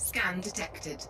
Scan detected.